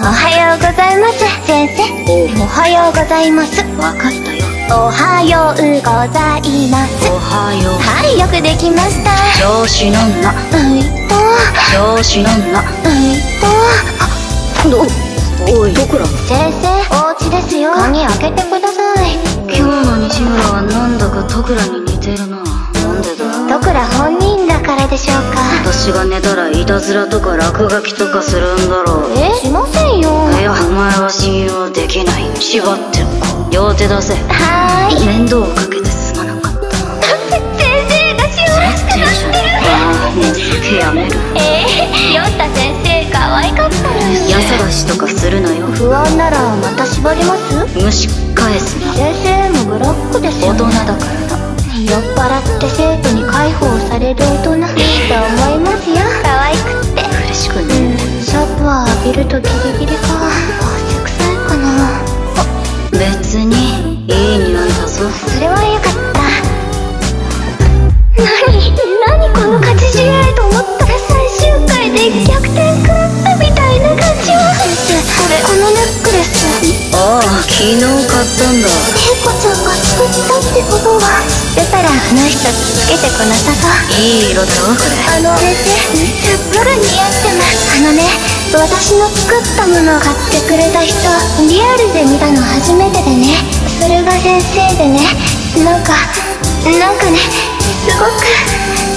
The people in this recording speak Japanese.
おはようございます。先生。お。はようございます。わかったよ。おはようございます。おはよう。はいよくできました。調子乗んな。うん。と調子乗んな。うん。とどおい。どこら？先生。お家ですよ。鍵開けてください。今日の西村はなんだか徳良に似てるな。なんでだドクラ本人だからでしょうか私が寝たらいたずらとか落書きとかするんだろう。えしませんよ。いやお前は信用できない縛っておこう両手出せ。はーい。面倒をかけてすまなかった。先生がしおらしくなってる。ああもう酒やめるえ。え酔った先生可愛かったのに。家探しとかするなよ。不安ならまた縛ります？蒸し返すな。先生もブラックですよ大人だからな酔っ払って生徒に解放される大人。いいと思るとギリギリか汗臭いかな別にいい匂いだぞそれはよかった何何この勝ち試合と思ったら最終回で逆転食らったみたいな感じは先生これこのネックレスああ昨日買ったんだ玲子ちゃんが作ったってことは知ってたらあの人つけてこなさそういい色だわこれあの先生すっごく似合ってますあのね私の作ったものを買ってくれた人リアルで見たの初めてでね。それが先生でね。なんかなんかねすごく